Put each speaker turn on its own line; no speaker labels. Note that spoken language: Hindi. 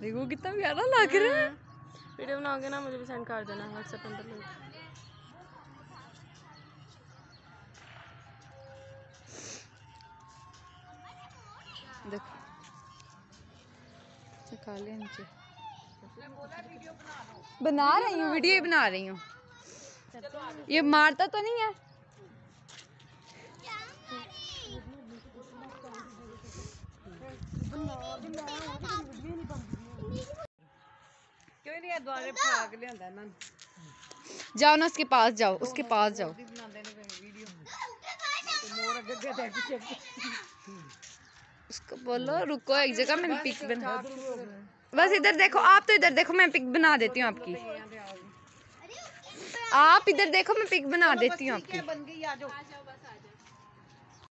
देखो कितना प्यारा लग रहा है।
वीडियो बनाओगे ना मुझे भी सेंड कर देना व्हाट्सएप नंबर लिंक
देखो। सिखा ले नीचे। बना रही हूँ वीडियो बना रही हूँ। ये मारता तो नहीं है? जाओ ना उसके पास जाओ उसके पास जाओ उसको बोलो रुको एक जगह मैंने पिक बना बस इधर देखो आप तो इधर देखो मैं पिक बना देती हूँ आपकी आप इधर देखो मैं पिक बना देती हूँ आपकी